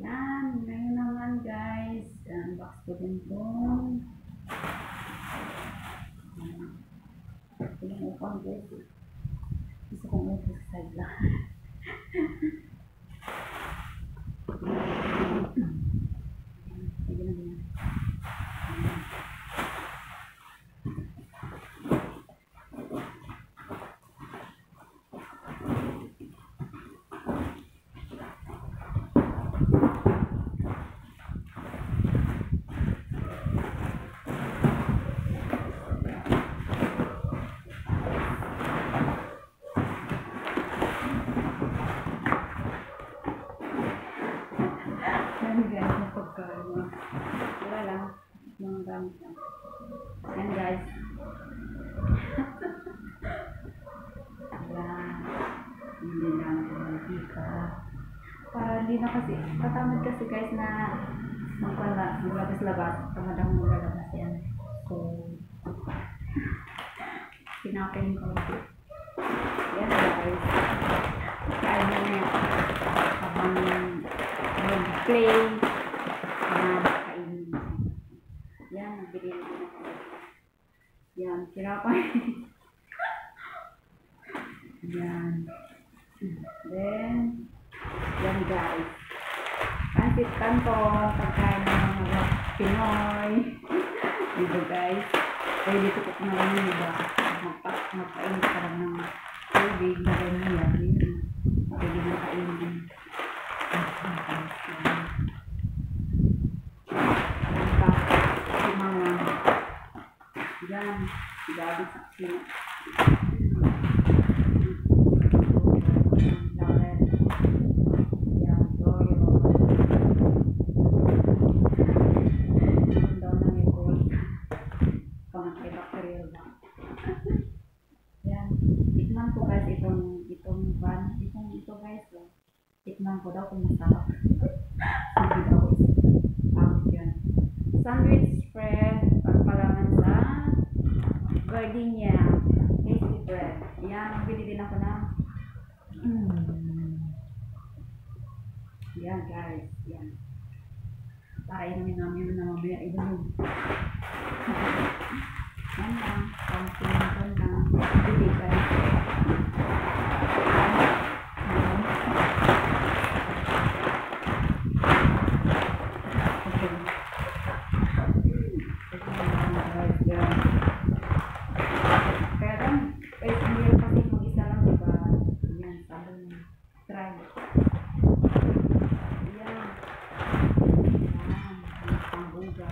Yan, ngayon naman guys, unbox ko din po. Ito yung upang guys. Gusto kong sa side lang. Sige na din. Yan mo. Wala lang. Mga gamit lang. Yan guys. Yan. Hindi lang ako mantika. Para hindi na kasi, katamad kasi guys na magpala, maglabas-labas. Tamad ang maglalabas yan. So, pinakain ko. Yan guys. Kain na yan. Habang mag-play na kainin. Yan, nagbili na din ako. Sirapan. Yan. Then, yan guys. Pansit kanto, pagkain ng mga Pinoy. Dito guys. Ay, dito ko na lang yung iba. Magpa, magpainit ka lang ng tubig na ganyan yan. Yun. Pwede na kainin. Yan, gabi sa sino. Yan, toyo. Yan daw na may gold. Pang-antibacterial ba? Yan. Tikman ko guys itong itong ban, itong ito guys. Oh. Tikman ko daw kung masarap. Sabi daw yan. Sandwich gardenia. Tasty bread. Yan, bili din ako na. Mm. Yan guys, yan. Para inumin namin na mamaya inumin. Yan lang, konting yan lang. Bili guys. Okay. Kaya lang, eh, hindi kasi mag-isa lang, diba? Yan, sabi mo, try. Yan. Yan, yung pangbuga.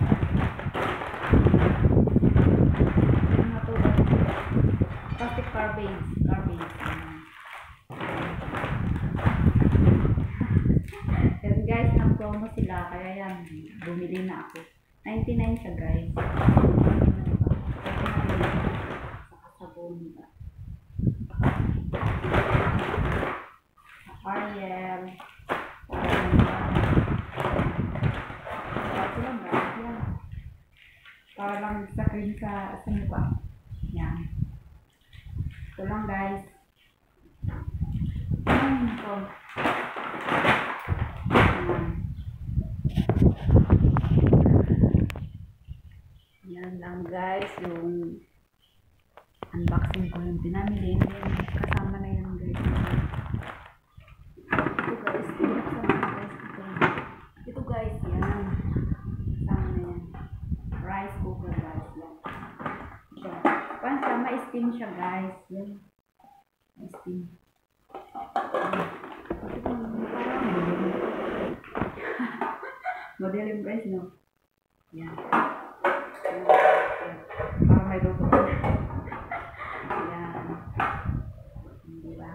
Yan na to, plastic garbage, garbage. Yan guys, nag-promo sila, kaya yan, bumili na ako. 99 siya guys. Sabon ba? Sa Ariel. Ito lang guys, yan. Para lang sa cream sa, sa mukha. Yan. Ito lang guys. Yan, ito. Yan. Lang guys, yung unboxing ko yung pinamili. Kasama na yan guys. Ito guys, binuksan ko guys. Ito, ito guys, yan. Kasama na yan. Rice cooker guys, yan. Ito. Pansa, ma-steam siya guys. Yan. Madilim. Madilim guys, no? Yan. Para may luto. Ayan. Di ba?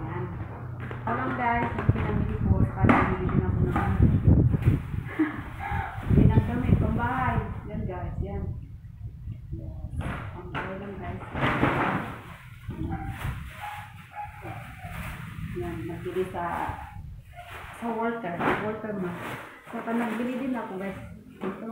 Ayan. Alam guys, yung pinamili ko, saka nabili din ako naman. Hindi lang kami, pambahay. Yan guys, yan. Yes. Pambahay lang guys. Yan, nagbili sa sa Walter. Walter mo. Saka nagbili din ako guys. Dito.